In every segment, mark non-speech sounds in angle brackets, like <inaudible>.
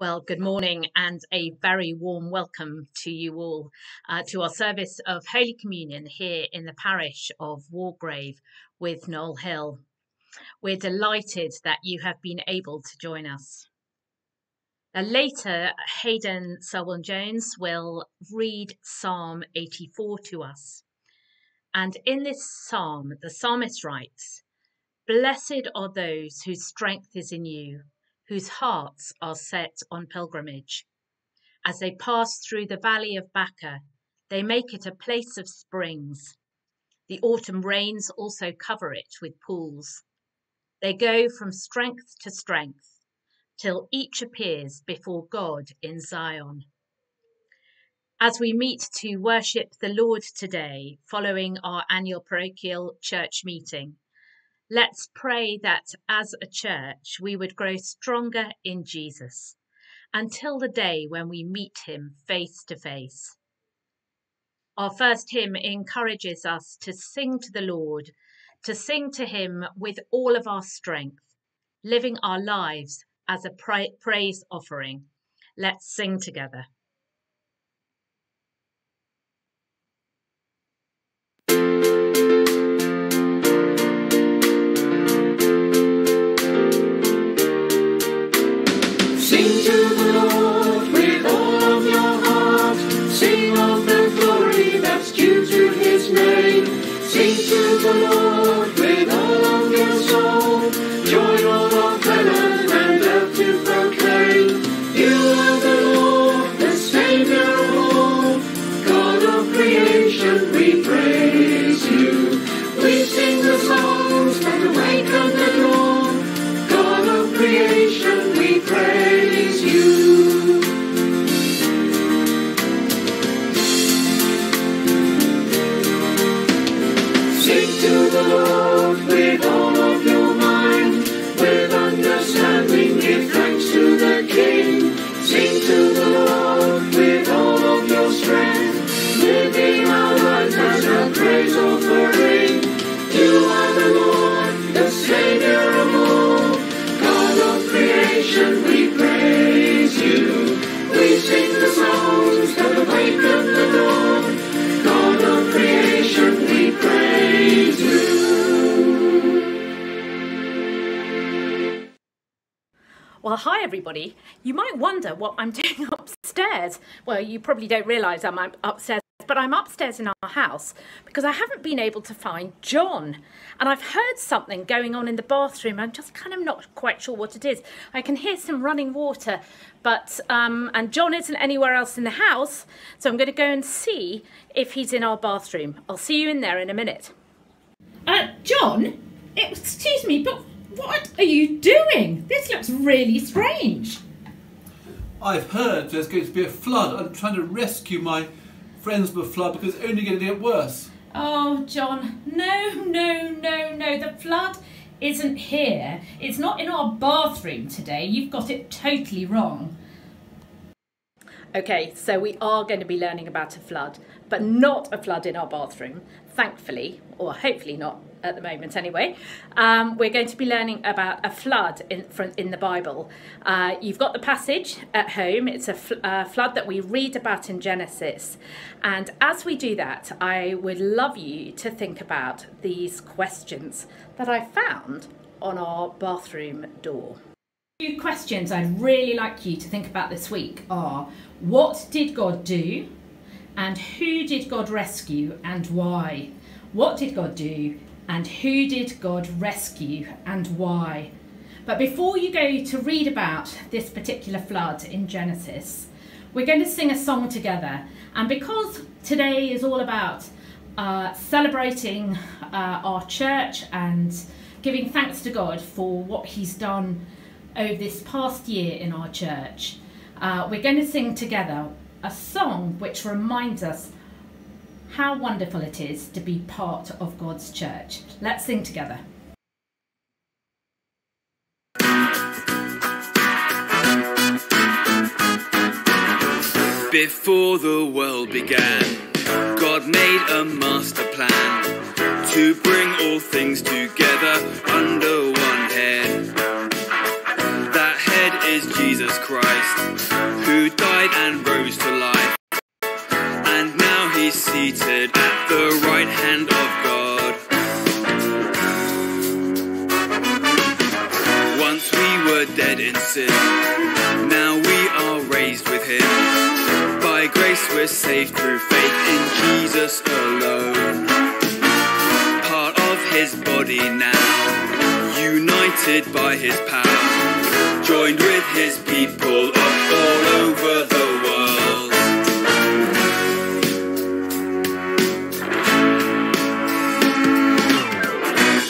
Well, good morning and a very warm welcome to you all uh, to our service of Holy Communion here in the parish of Wargrave with Knowl Hill. We're delighted that you have been able to join us. Now, later, Hayden Selwyn Jones will read Psalm 84 to us. And in this psalm, the psalmist writes, Blessed are those whose strength is in you whose hearts are set on pilgrimage. As they pass through the valley of Baca, they make it a place of springs. The autumn rains also cover it with pools. They go from strength to strength till each appears before God in Zion. As we meet to worship the Lord today, following our annual parochial church meeting, Let's pray that as a church we would grow stronger in Jesus until the day when we meet him face to face. Our first hymn encourages us to sing to the Lord, to sing to him with all of our strength, living our lives as a praise offering. Let's sing together. You might wonder what I'm <laughs> doing upstairs. Well, you probably don't realise I'm upstairs, but I'm upstairs in our house because I haven't been able to find John. And I've heard something going on in the bathroom. I'm just kind of not quite sure what it is. I can hear some running water, but, um, and John isn't anywhere else in the house. So I'm going to go and see if he's in our bathroom. I'll see you in there in a minute. Uh, John? Excuse me, but what are you doing? This looks really strange. I've heard there's going to be a flood. I'm trying to rescue my friends from the flood because it's only going to get worse. Oh, John, no, no, no, no. The flood isn't here. It's not in our bathroom today. You've got it totally wrong. Okay, so we are going to be learning about a flood, but not a flood in our bathroom, thankfully, or hopefully not at the moment anyway. Um, we're going to be learning about a flood in, in the Bible. Uh, you've got the passage at home. It's a fl uh, flood that we read about in Genesis. And as we do that, I would love you to think about these questions that I found on our bathroom door. Two questions I'd really like you to think about this week are what did God do? And who did God rescue and why? What did God do? And who did God rescue and why? But before you go to read about this particular flood in Genesis, we're going to sing a song together. And because today is all about uh, celebrating uh, our church and giving thanks to God for what He's done over this past year in our church, uh, we're going to sing together a song which reminds us how wonderful it is to be part of God's church. Let's sing together. Before the world began, God made a master plan to bring all things together under one head is Jesus Christ, who died and rose to life. And now he's seated at the right hand of God. Once we were dead in sin, now we are raised with him. By grace we're saved through faith in Jesus alone. Part of his body now, united by his power joined with his people up all over the world.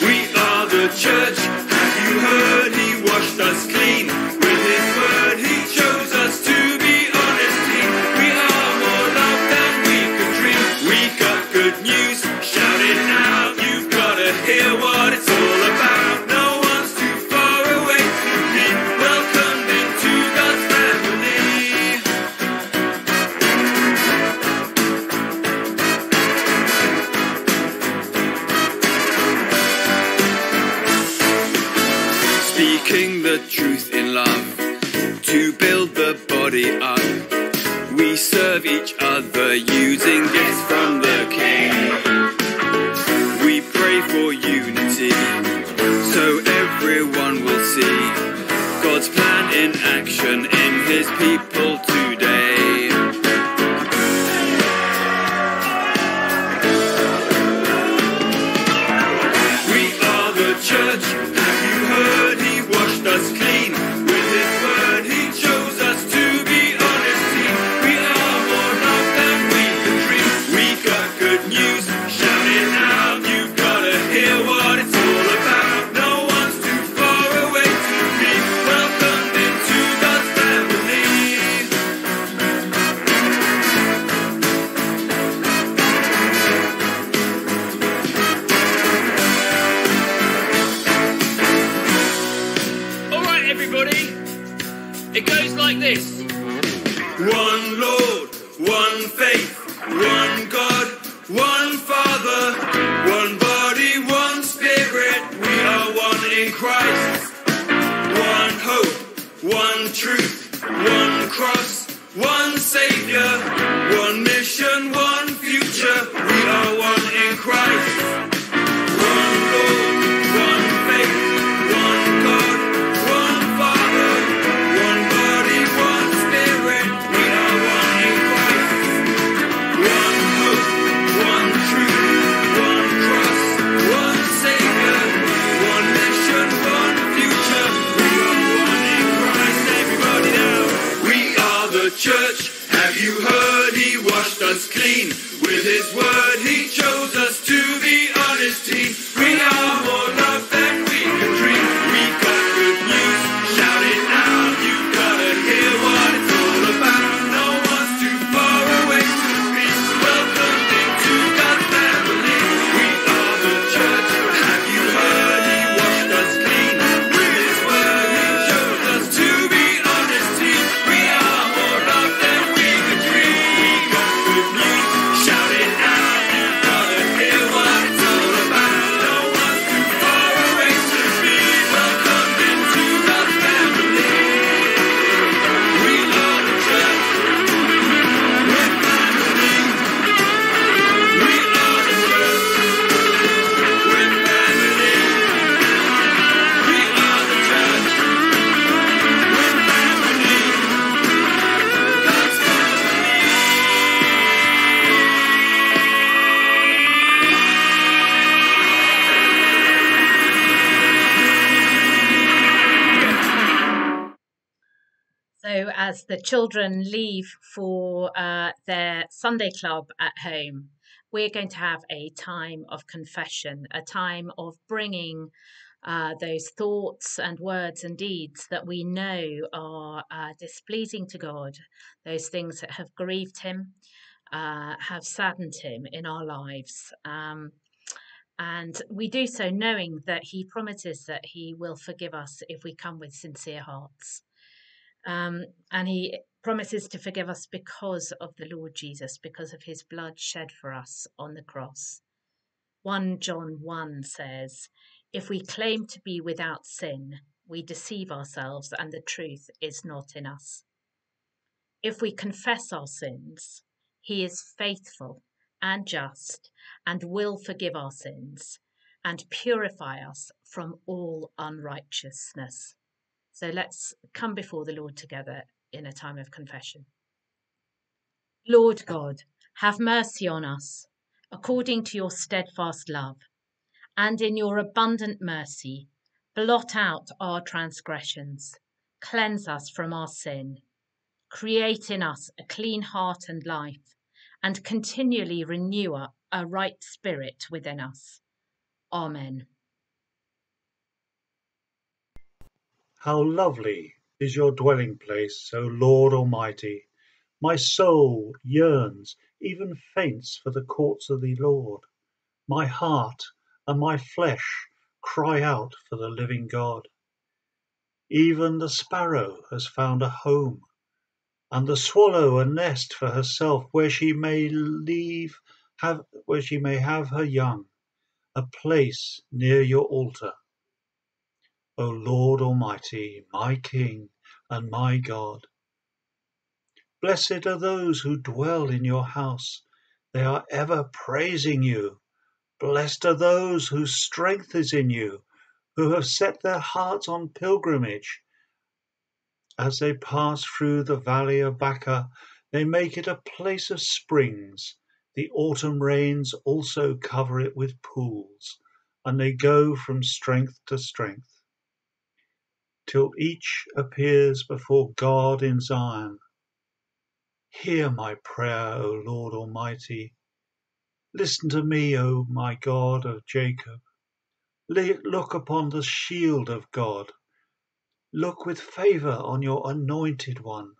We are the church, have you heard? He washed us clean with his word. One Lord, one faith, one God, one Father, one body, one Spirit. We are one in Christ. One hope, one truth, one cross, one Savior, one the children leave for uh, their Sunday club at home, we're going to have a time of confession, a time of bringing uh, those thoughts and words and deeds that we know are uh, displeasing to God, those things that have grieved Him, uh, have saddened Him in our lives. Um, and we do so knowing that He promises that He will forgive us if we come with sincere hearts. Um, and he promises to forgive us because of the Lord Jesus, because of his blood shed for us on the cross. 1 John 1 says, If we claim to be without sin, we deceive ourselves and the truth is not in us. If we confess our sins, he is faithful and just and will forgive our sins and purify us from all unrighteousness. So let's come before the Lord together in a time of confession. Lord God, have mercy on us according to your steadfast love, and in your abundant mercy, blot out our transgressions, cleanse us from our sin, create in us a clean heart and life, and continually renew a right spirit within us. Amen. How lovely is your dwelling place, O Lord Almighty! My soul yearns, even faints, for the courts of the Lord. My heart and my flesh cry out for the living God. Even the sparrow has found a home, and the swallow a nest for herself where she may leave have where she may have her young, a place near your altar. O Lord Almighty, my King and my God. Blessed are those who dwell in your house, they are ever praising you. Blessed are those whose strength is in you, who have set their hearts on pilgrimage. As they pass through the valley of Baca, they make it a place of springs. The autumn rains also cover it with pools, and they go from strength to strength till each appears before God in Zion. Hear my prayer, O Lord Almighty. Listen to me, O my God of Jacob. Look upon the shield of God. Look with favour on your anointed one.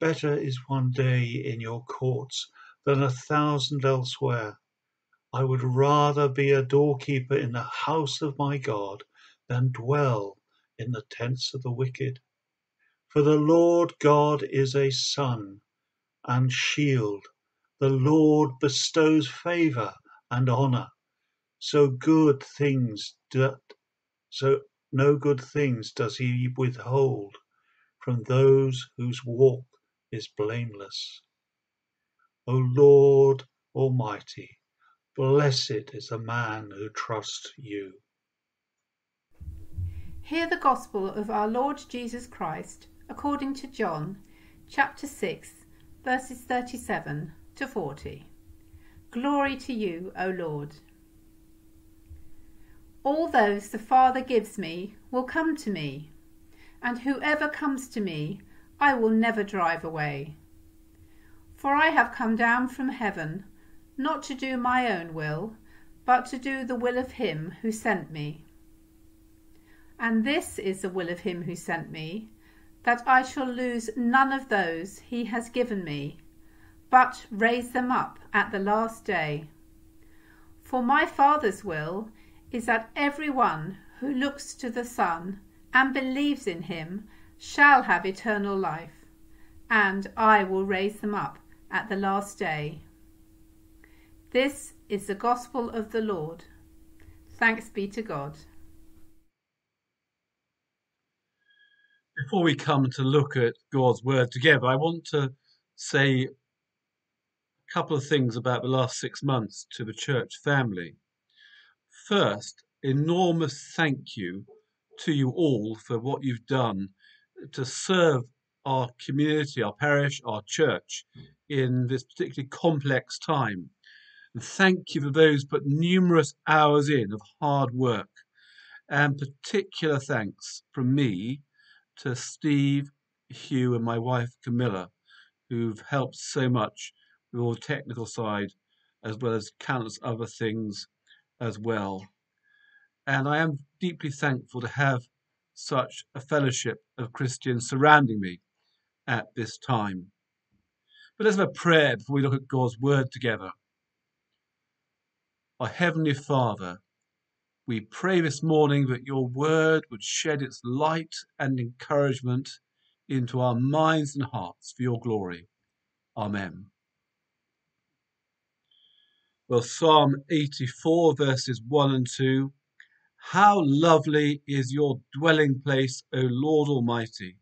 Better is one day in your courts than a thousand elsewhere. I would rather be a doorkeeper in the house of my God than dwell in the tents of the wicked. For the Lord God is a sun and shield. The Lord bestows favour and honour. So good things do, so no good things does he withhold from those whose walk is blameless. O Lord Almighty, blessed is the man who trusts you. Hear the Gospel of our Lord Jesus Christ according to John, chapter 6, verses 37 to 40. Glory to you, O Lord. All those the Father gives me will come to me, and whoever comes to me I will never drive away. For I have come down from heaven, not to do my own will, but to do the will of him who sent me. And this is the will of him who sent me, that I shall lose none of those he has given me, but raise them up at the last day. For my Father's will is that every one who looks to the Son and believes in him shall have eternal life, and I will raise them up at the last day. This is the gospel of the Lord. Thanks be to God. Before we come to look at God's word together, I want to say a couple of things about the last six months to the church family. First, enormous thank you to you all for what you've done to serve our community, our parish, our church in this particularly complex time. And thank you for those put numerous hours in of hard work. And particular thanks from me to Steve, Hugh, and my wife Camilla, who've helped so much with all the technical side, as well as countless other things as well. And I am deeply thankful to have such a fellowship of Christians surrounding me at this time. But let's have a prayer before we look at God's word together. Our Heavenly Father, we pray this morning that your word would shed its light and encouragement into our minds and hearts for your glory. Amen. Well, Psalm 84, verses 1 and 2 How lovely is your dwelling place, O Lord Almighty!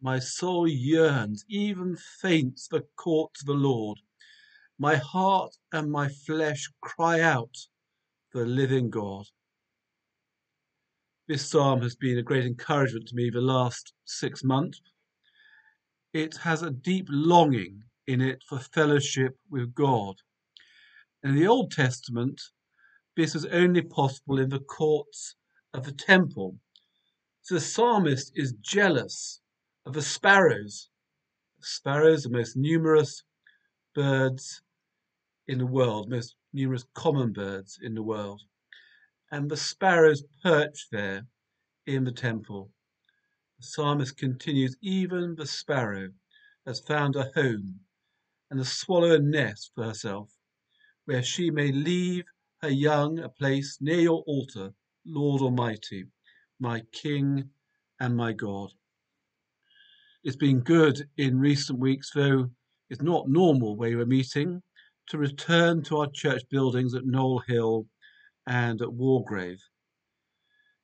My soul yearns, even faints, for courts of the Lord. My heart and my flesh cry out the living God. This psalm has been a great encouragement to me the last six months. It has a deep longing in it for fellowship with God. In the Old Testament, this was only possible in the courts of the temple. So the psalmist is jealous of the sparrows. The Sparrows, the most numerous birds in the world, most numerous common birds in the world and the sparrows perch there in the temple. The psalmist continues, even the sparrow has found a home and the swallow a nest for herself, where she may leave her young a place near your altar, Lord Almighty, my King and my God. It's been good in recent weeks, though it's not normal where we're meeting, to return to our church buildings at Knowl Hill and at Wargrave.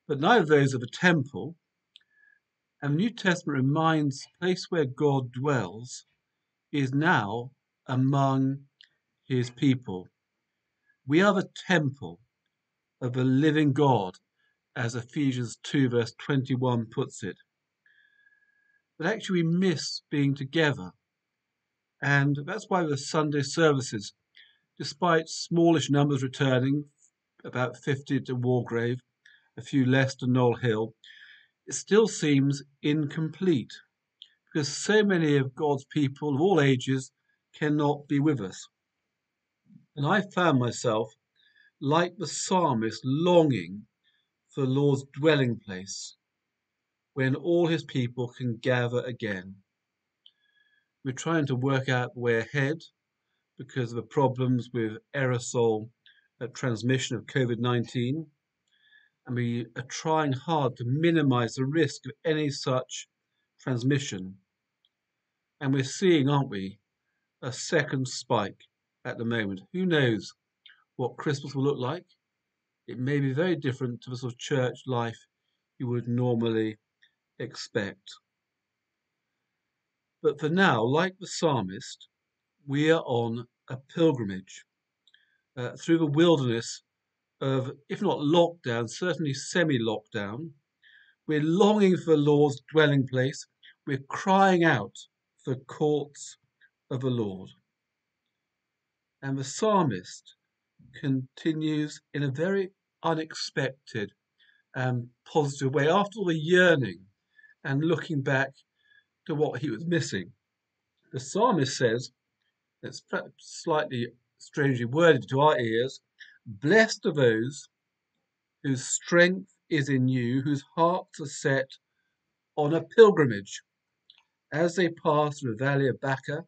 But neither of those are the temple, and the New Testament reminds the place where God dwells is now among his people. We are the temple of the living God, as Ephesians 2, verse 21 puts it. But actually, we miss being together. And that's why the Sunday services, despite smallish numbers returning, about 50 to Wargrave, a few less to Knowl Hill, it still seems incomplete because so many of God's people of all ages cannot be with us. And I found myself, like the psalmist, longing for the Lord's dwelling place when all his people can gather again. We're trying to work out the way ahead because of the problems with aerosol uh, transmission of COVID 19, and we are trying hard to minimize the risk of any such transmission. And we're seeing, aren't we, a second spike at the moment. Who knows what Christmas will look like? It may be very different to the sort of church life you would normally expect. But for now, like the psalmist, we are on a pilgrimage uh, through the wilderness of, if not lockdown, certainly semi lockdown. We're longing for the Lord's dwelling place. We're crying out for courts of the Lord. And the psalmist continues in a very unexpected and positive way after all the yearning and looking back to what he was missing. The psalmist says, it's slightly strangely worded to our ears, blessed are those whose strength is in you, whose hearts are set on a pilgrimage. As they pass through the valley of Baca,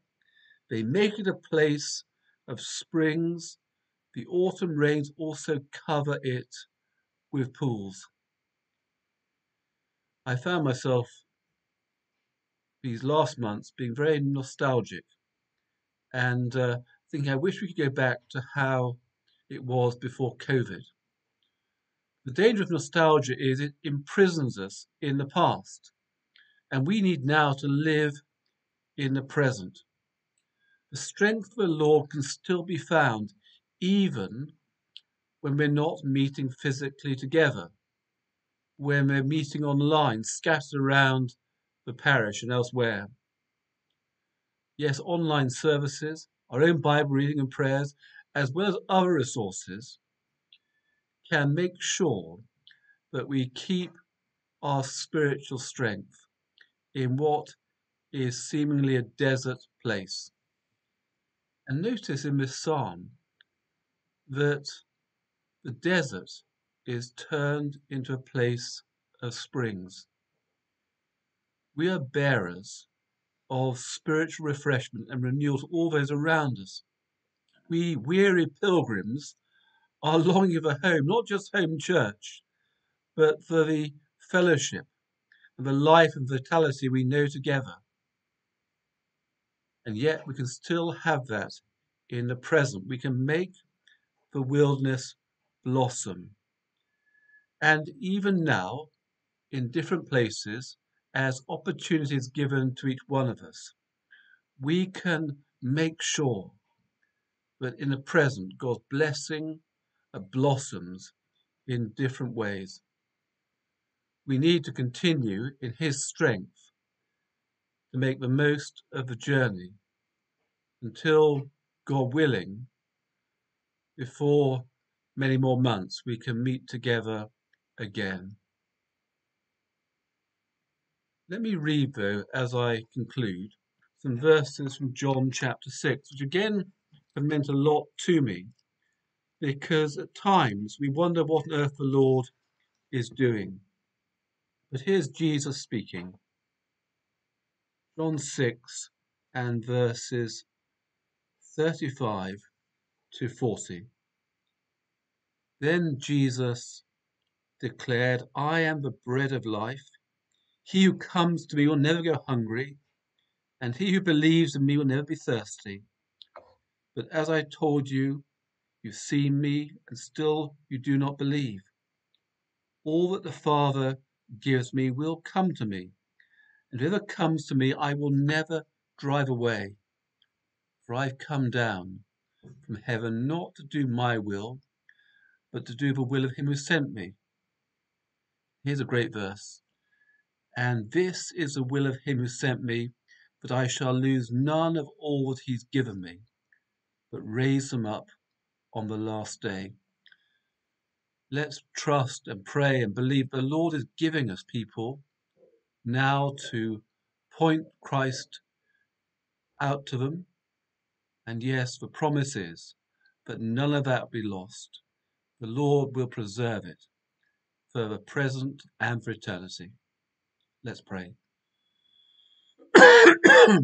they make it a place of springs. The autumn rains also cover it with pools. I found myself these last months being very nostalgic and uh, thinking, I wish we could go back to how it was before COVID. The danger of nostalgia is it imprisons us in the past, and we need now to live in the present. The strength of the Lord can still be found even when we're not meeting physically together, when we're meeting online, scattered around the parish and elsewhere. Yes, online services, our own Bible reading and prayers, as well as other resources, can make sure that we keep our spiritual strength in what is seemingly a desert place. And notice in this psalm that the desert is turned into a place of springs. We are bearers of spiritual refreshment and renewal to all those around us. We weary pilgrims are longing for home, not just home church, but for the fellowship and the life and vitality we know together. And yet we can still have that in the present. We can make the wilderness blossom. And even now, in different places, as opportunities given to each one of us, we can make sure that in the present, God's blessing blossoms in different ways. We need to continue in His strength to make the most of the journey until, God willing, before many more months, we can meet together again. Let me read, though, as I conclude, some verses from John chapter 6, which again have meant a lot to me, because at times we wonder what on earth the Lord is doing. But here's Jesus speaking. John 6 and verses 35 to 40. Then Jesus declared, I am the bread of life. He who comes to me will never go hungry, and he who believes in me will never be thirsty. But as I told you, you've seen me, and still you do not believe. All that the Father gives me will come to me, and whoever comes to me I will never drive away. For I've come down from heaven not to do my will, but to do the will of him who sent me. Here's a great verse. And this is the will of him who sent me, that I shall lose none of all that he's given me, but raise them up on the last day. Let's trust and pray and believe the Lord is giving us people now to point Christ out to them. And yes, the promise is that none of that will be lost. The Lord will preserve it for the present and for eternity. Let's pray. <coughs>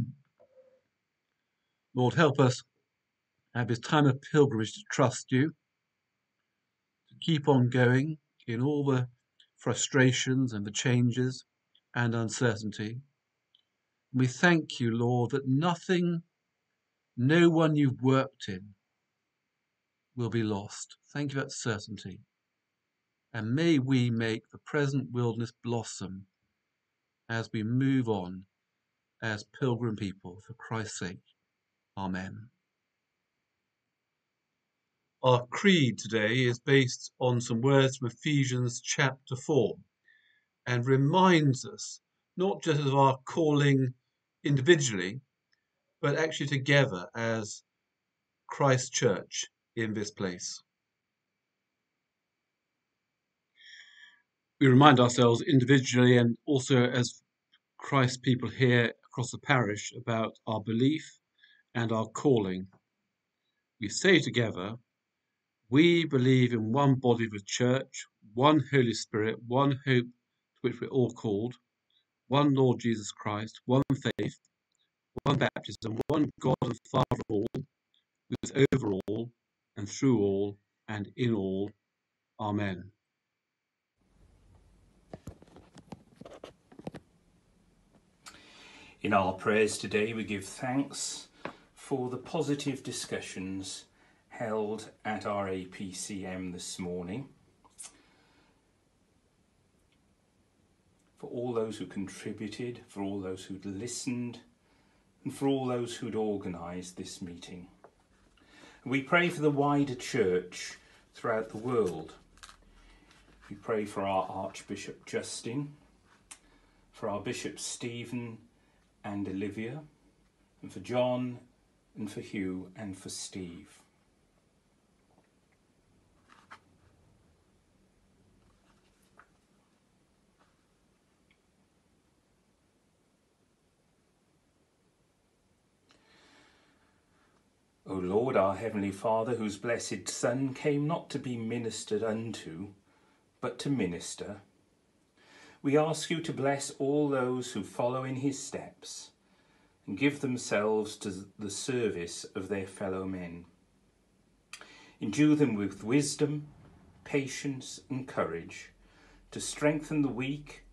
Lord, help us have this time of pilgrimage to trust you, to keep on going in all the frustrations and the changes and uncertainty. We thank you, Lord, that nothing, no one you've worked in will be lost. Thank you for that certainty. And may we make the present wilderness blossom as we move on as pilgrim people for Christ's sake. Amen. Our creed today is based on some words from Ephesians chapter 4 and reminds us not just of our calling individually, but actually together as Christ Church in this place. We remind ourselves individually and also as Christ people here across the parish about our belief and our calling. We say together, we believe in one body of the church, one Holy Spirit, one hope to which we're all called, one Lord Jesus Christ, one faith, one baptism, one God and Father of all, who is over all and through all and in all. Amen. In our prayers today, we give thanks for the positive discussions held at our APCM this morning. For all those who contributed, for all those who'd listened, and for all those who'd organised this meeting. We pray for the wider church throughout the world. We pray for our Archbishop Justin, for our Bishop Steven and Olivia, and for John, and for Hugh, and for Steve. O Lord, our Heavenly Father, whose blessed Son came not to be ministered unto, but to minister, we ask you to bless all those who follow in his steps and give themselves to the service of their fellow men. Endue them with wisdom, patience, and courage to strengthen the weak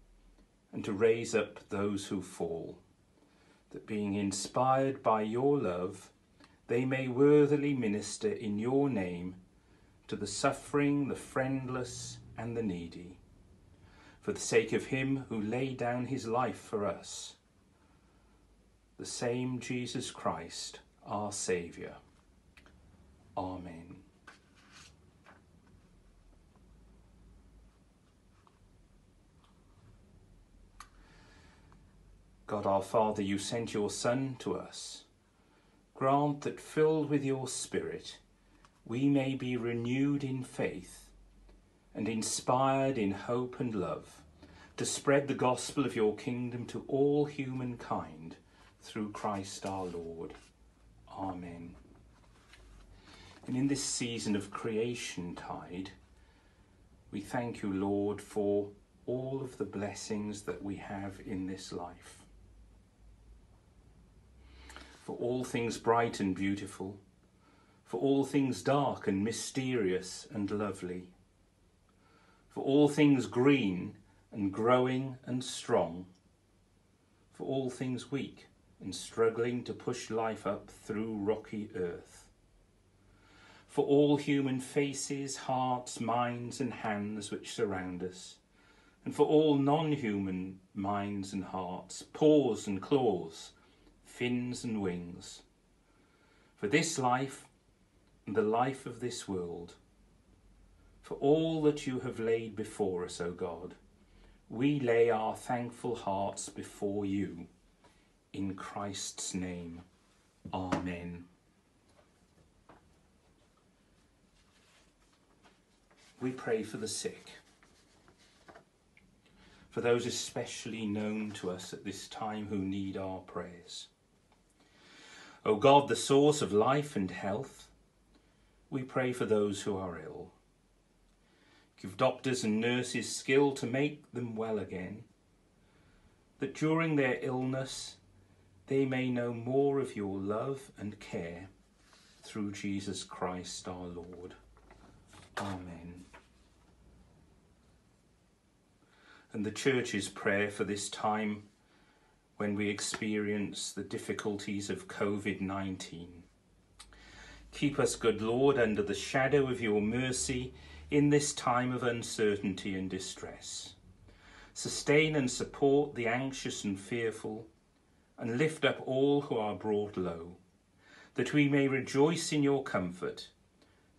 and to raise up those who fall, that being inspired by your love, they may worthily minister in your name to the suffering, the friendless, and the needy, for the sake of him who laid down his life for us, the same Jesus Christ, our Saviour. Amen. God our Father, you sent your Son to us. Grant that filled with your Spirit, we may be renewed in faith and inspired in hope and love to spread the gospel of your kingdom to all humankind through Christ our Lord. Amen. And in this season of creation tide, we thank you, Lord, for all of the blessings that we have in this life for all things bright and beautiful, for all things dark and mysterious and lovely, for all things green and growing and strong, for all things weak and struggling to push life up through rocky earth, for all human faces, hearts, minds, and hands which surround us, and for all non human minds and hearts, paws and claws fins and wings. For this life and the life of this world, for all that you have laid before us, O God, we lay our thankful hearts before you. In Christ's name, Amen. We pray for the sick, for those especially known to us at this time who need our prayers. O God, the source of life and health, we pray for those who are ill. Give doctors and nurses skill to make them well again, that during their illness they may know more of your love and care through Jesus Christ our Lord. Amen. And the Church's prayer for this time when we experience the difficulties of COVID 19. Keep us, good Lord, under the shadow of your mercy in this time of uncertainty and distress. Sustain and support the anxious and fearful, and lift up all who are brought low, that we may rejoice in your comfort,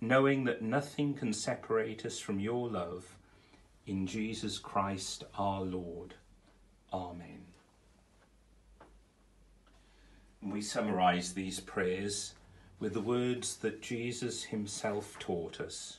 knowing that nothing can separate us from your love. In Jesus Christ our Lord. Amen. we summarize these prayers with the words that Jesus himself taught us.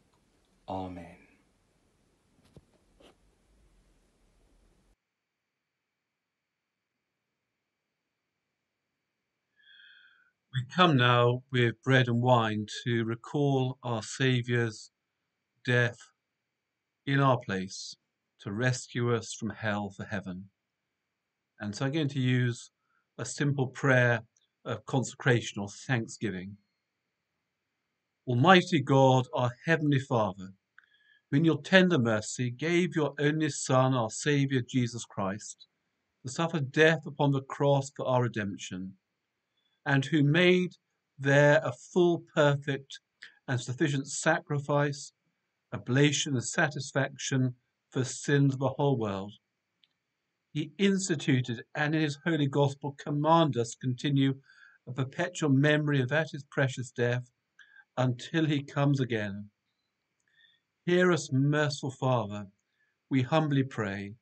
Amen. We come now with bread and wine to recall our Saviour's death in our place to rescue us from hell for heaven. And so I'm going to use a simple prayer of consecration or thanksgiving. Almighty God, our Heavenly Father, who in your tender mercy gave your only Son, our Saviour Jesus Christ, to suffer death upon the cross for our redemption, and who made there a full, perfect, and sufficient sacrifice, oblation, and satisfaction for sins of the whole world. He instituted and in his holy gospel command us continue a perpetual memory of that his precious death until he comes again. Hear us, merciful Father, we humbly pray,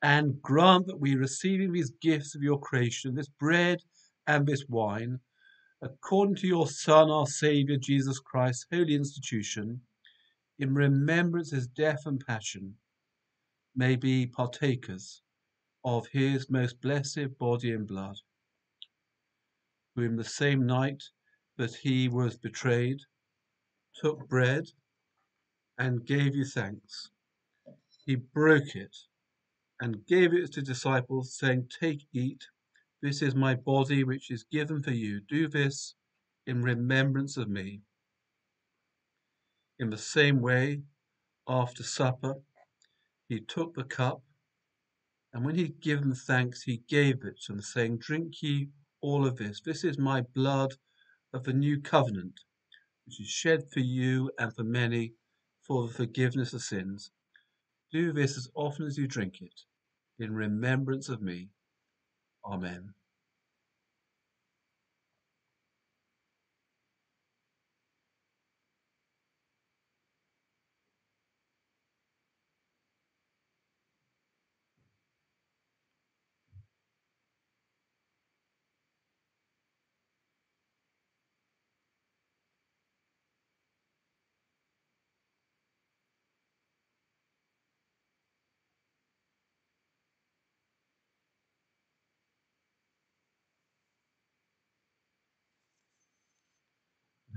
and grant that we, receiving these gifts of your creation, this bread and this wine, according to your Son, our Saviour, Jesus Christ, holy institution, in remembrance of his death and passion, may be partakers of his most blessed body and blood who in the same night that he was betrayed took bread and gave you thanks. He broke it and gave it to disciples, saying, Take, eat. This is my body, which is given for you. Do this in remembrance of me. In the same way, after supper, he took the cup, and when he had given thanks, he gave it to them, saying, Drink ye all of this. This is my blood of the new covenant, which is shed for you and for many for the forgiveness of sins. Do this as often as you drink it, in remembrance of me. Amen.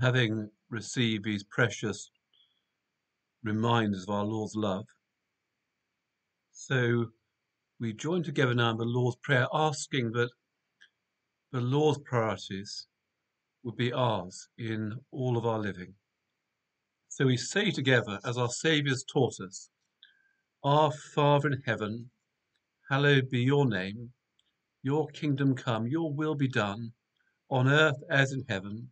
Having received these precious reminders of our Lord's love. So we join together now in the Lord's Prayer, asking that the Lord's priorities would be ours in all of our living. So we say together, as our Saviour's taught us, Our Father in heaven, hallowed be your name. Your kingdom come, your will be done, on earth as in heaven.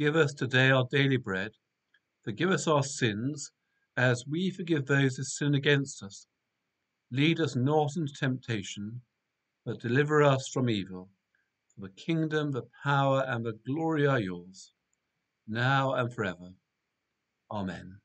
Give us today our daily bread. Forgive us our sins, as we forgive those who sin against us. Lead us not into temptation, but deliver us from evil. For the kingdom, the power, and the glory are yours, now and forever. Amen.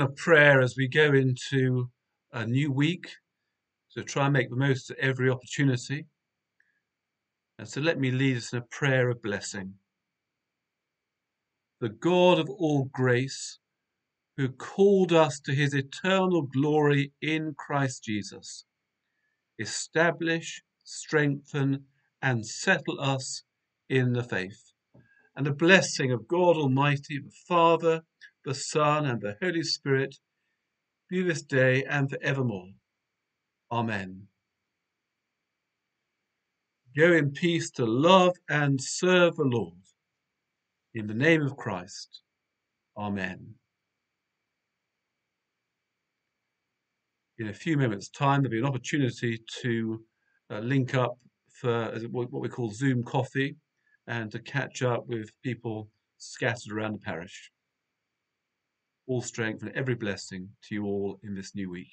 Time of prayer as we go into a new week. So try and make the most of every opportunity. And so let me lead us in a prayer of blessing. The God of all grace, who called us to his eternal glory in Christ Jesus, establish, strengthen, and settle us in the faith. And the blessing of God Almighty, the Father, the Son, and the Holy Spirit be this day and forevermore. Amen. Go in peace to love and serve the Lord. In the name of Christ. Amen. In a few moments' time, there'll be an opportunity to uh, link up for what we call Zoom coffee and to catch up with people scattered around the parish. All strength and every blessing to you all in this new week.